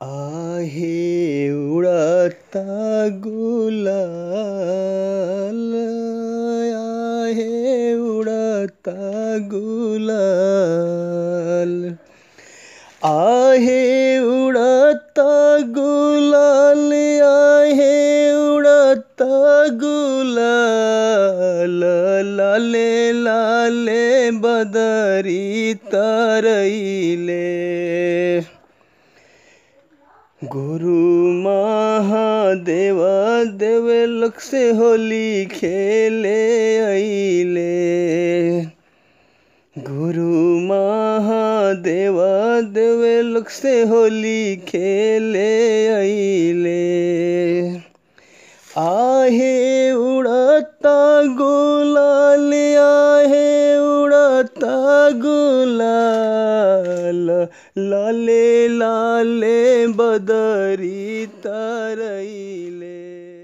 आहे उड़ता गुलाल, आहे उड़ता गुलाल, आहे उड़ता गुलाल, आहे उड़ता गुलाल, लाले लाले बदरी तरैले गुरु महादेव, देव लक से होली खेले ऐले गुरु महादेव, देव लक से होली खेले ऐले आहे लाले लाले बदरी तरैले।